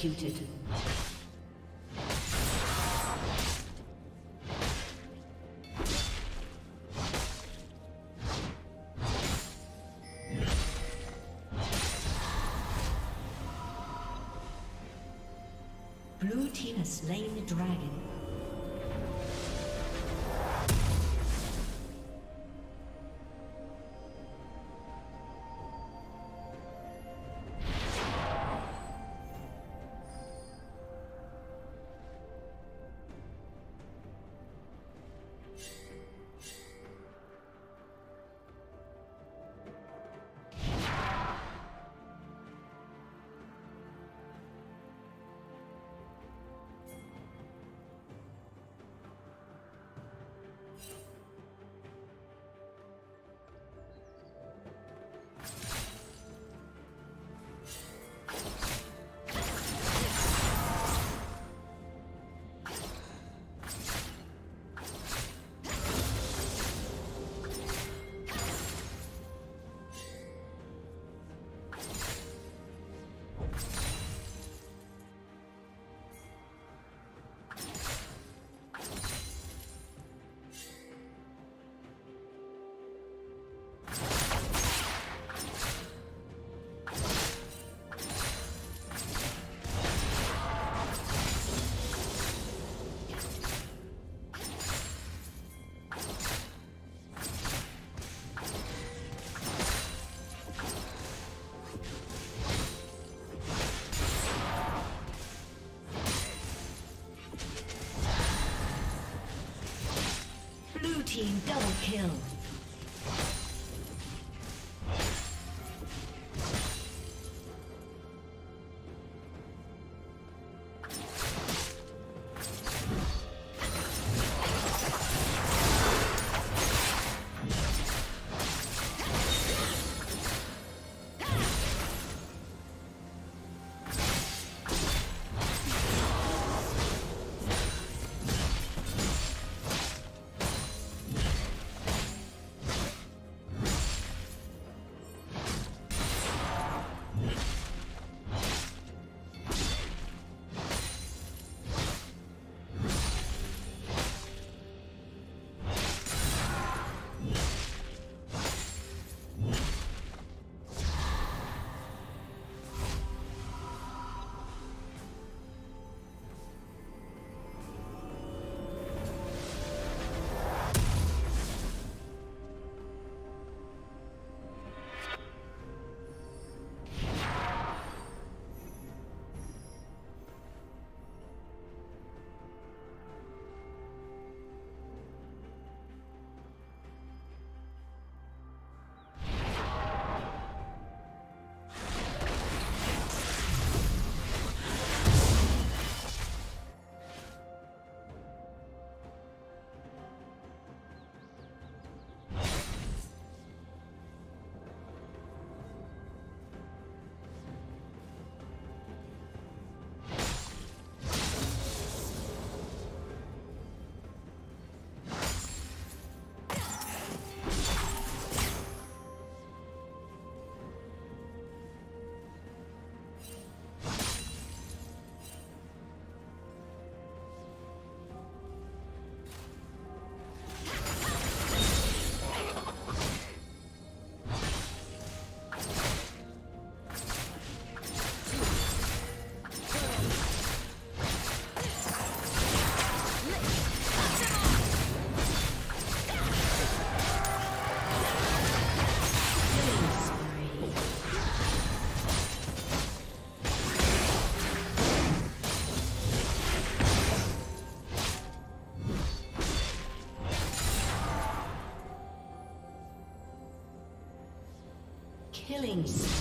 Executed. Blue team has slain the dragon. Team double kill. Killing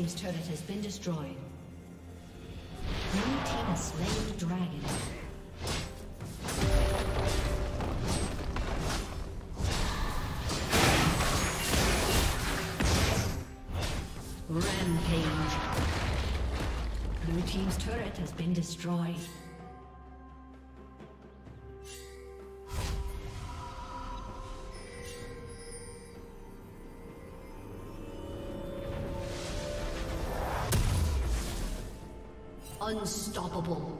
Team's turret has been destroyed. Blue Team has slain the dragon. Rampage. Blue Team's turret has been destroyed. Unstoppable.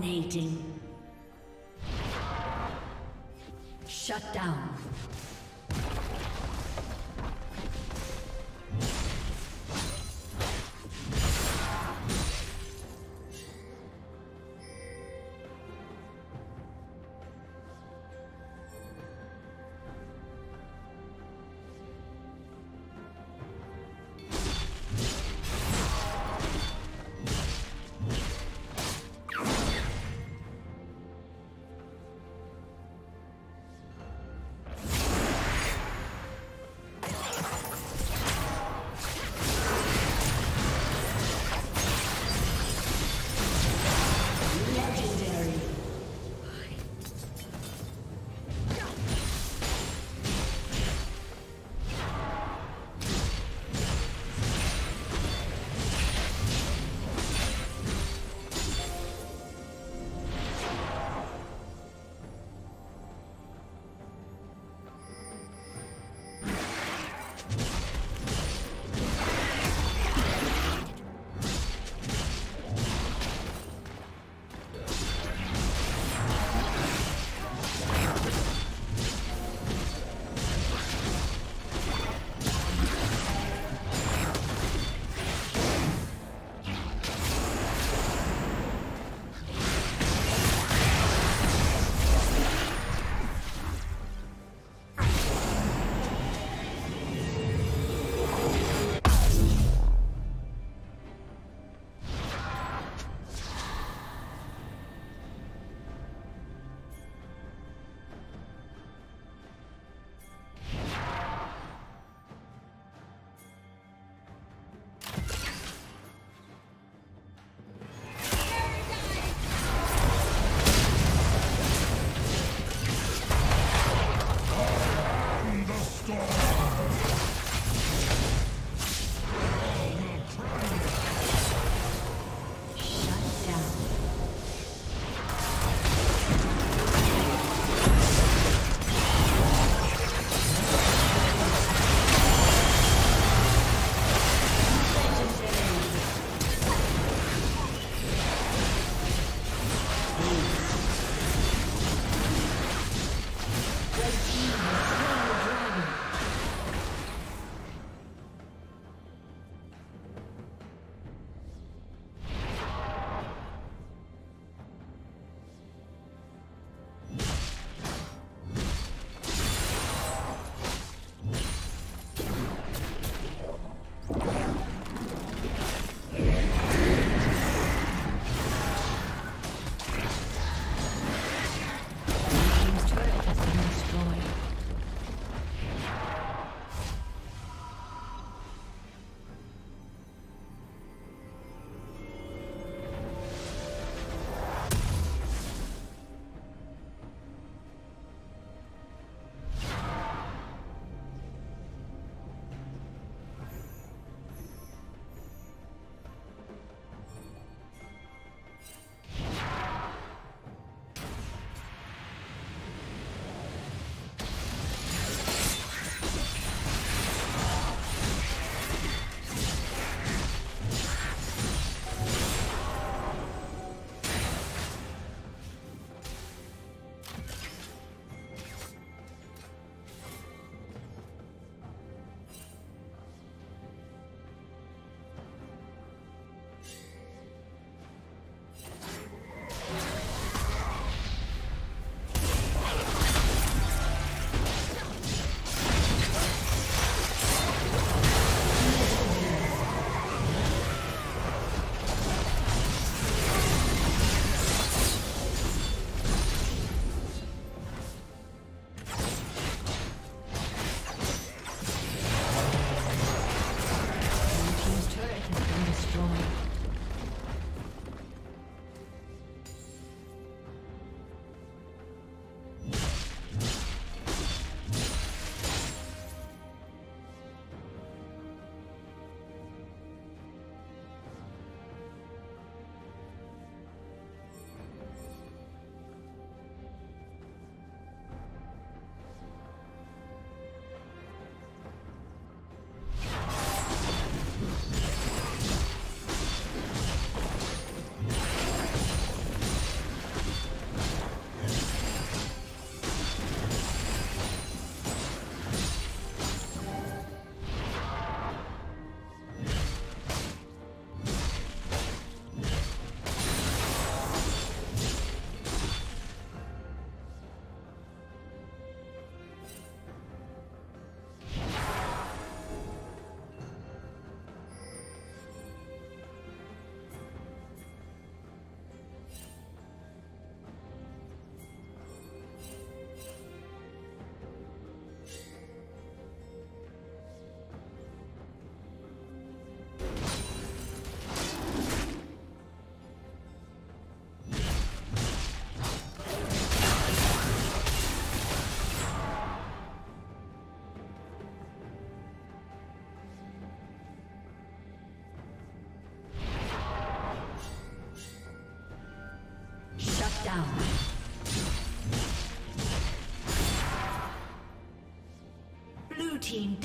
Dominating.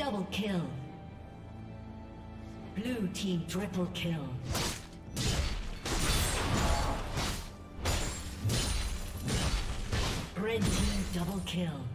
Double kill. Blue team triple kill. Red team double kill.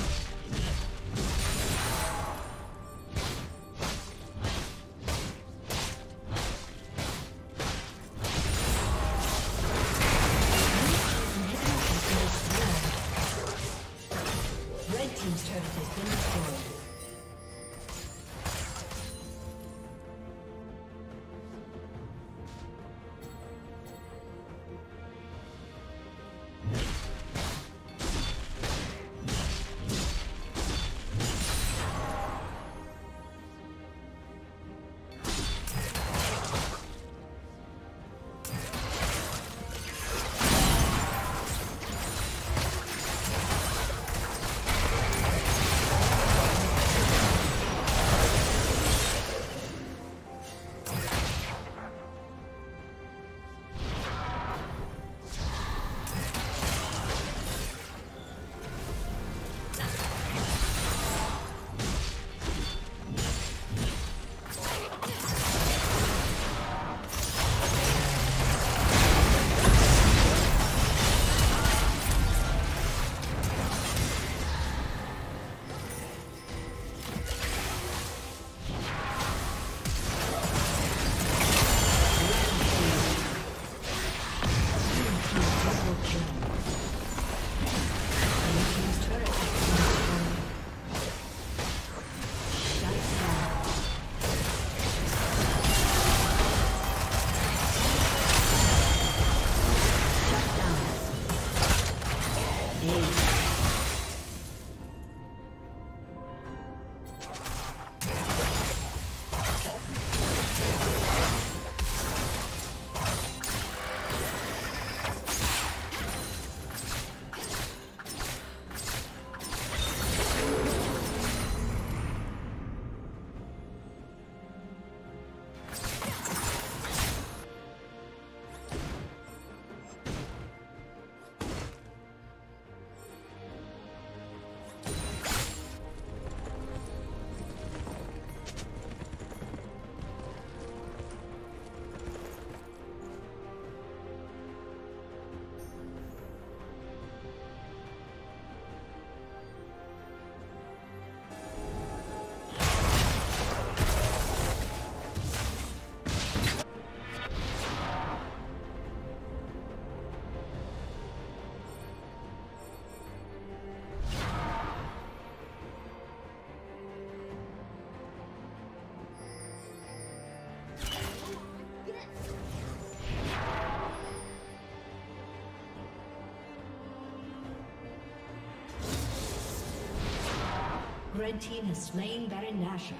Red team has slain Baron Nashor.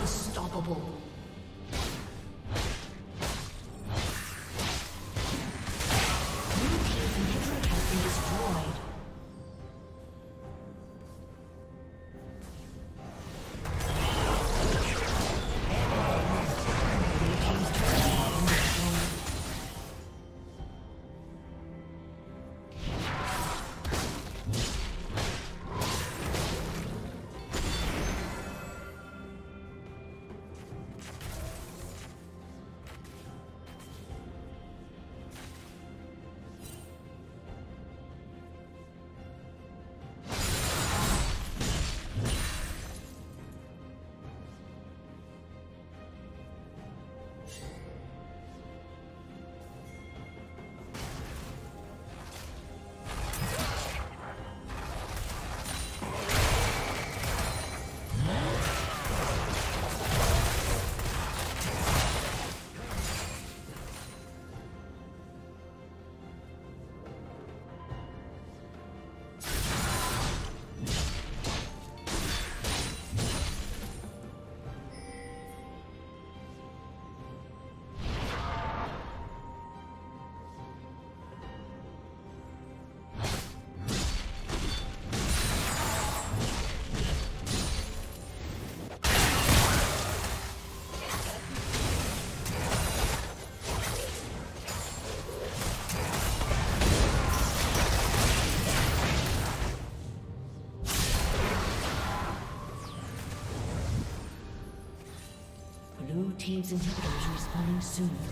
Unstoppable. Team's inhibitor is respawning soon.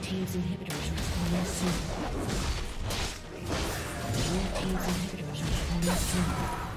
Team's inhibitors respawning soon. Blue team's inhibitors respawning soon.